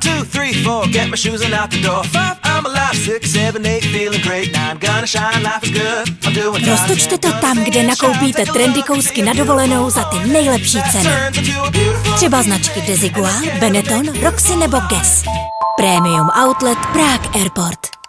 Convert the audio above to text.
two, three, four, get my shoes and out the door. Five, I'm alive. Six, seven, eight, feeling great. Nine, gonna shine, life is good. I'm doing fine. Roztočte to tam, kde nakoupíte trendy kousky na dovolenou za ty nejlepší ceny. Třeba značky Desigual, Benetton, Roxy nebo Guess. Premium Outlet Prague Airport.